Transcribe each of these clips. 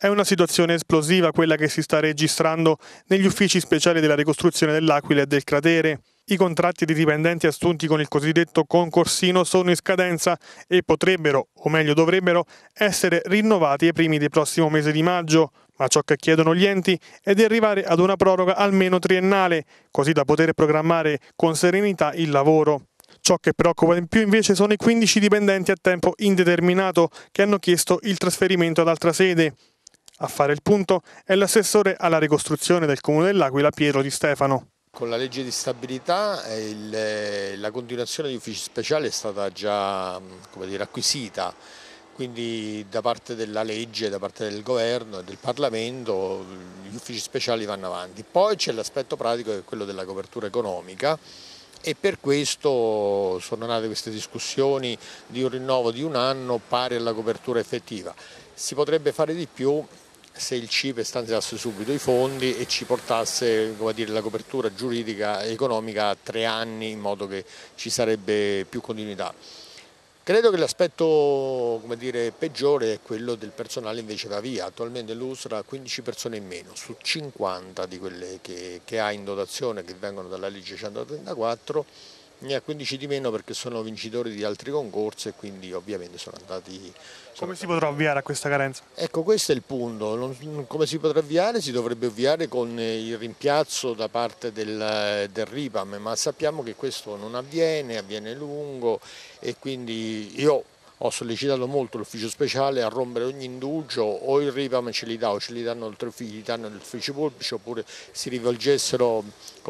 È una situazione esplosiva quella che si sta registrando negli uffici speciali della ricostruzione dell'Aquila e del cratere. I contratti di dipendenti assunti con il cosiddetto concorsino sono in scadenza e potrebbero, o meglio dovrebbero, essere rinnovati ai primi del prossimo mese di maggio. Ma ciò che chiedono gli enti è di arrivare ad una proroga almeno triennale, così da poter programmare con serenità il lavoro. Ciò che preoccupa di più invece sono i 15 dipendenti a tempo indeterminato che hanno chiesto il trasferimento ad altra sede. A fare il punto è l'assessore alla ricostruzione del Comune dell'Aquila Pietro Di Stefano. Con la legge di stabilità il, la continuazione degli uffici speciali è stata già dire, acquisita, quindi da parte della legge, da parte del governo e del Parlamento gli uffici speciali vanno avanti. Poi c'è l'aspetto pratico che è quello della copertura economica e per questo sono nate queste discussioni di un rinnovo di un anno pari alla copertura effettiva. Si potrebbe fare di più se il CIPE stanziasse subito i fondi e ci portasse dire, la copertura giuridica e economica a tre anni in modo che ci sarebbe più continuità. Credo che l'aspetto peggiore è quello del personale invece va via, attualmente l'USRA ha 15 persone in meno su 50 di quelle che, che ha in dotazione che vengono dalla legge 134 ne ha 15 di meno perché sono vincitori di altri concorsi e quindi ovviamente sono andati... Sono come si potrà ovviare a questa carenza? Ecco questo è il punto, non, come si potrà avviare? Si dovrebbe ovviare con il rimpiazzo da parte del, del RIPAM ma sappiamo che questo non avviene, avviene lungo e quindi io ho sollecitato molto l'ufficio speciale a rompere ogni indugio o il RIPAM ce li dà o ce li danno uffici pubblici oppure si rivolgessero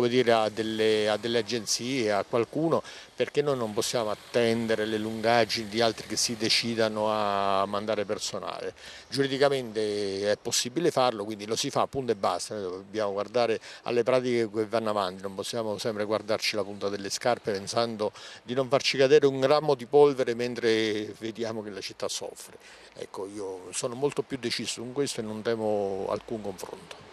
dire, a, delle, a, delle, agenzie, a qualcuno perché noi non possiamo attendere le lungaggini di altri che si decidano a mandare personale. Giuridicamente è possibile farlo, quindi lo si fa, punto e basta, noi dobbiamo guardare alle pratiche che vanno avanti, non possiamo sempre guardarci la punta delle scarpe pensando di non farci cadere un grammo di polvere mentre vediamo che la città soffre. Ecco, io sono molto più deciso con questo e non temo alcun confronto.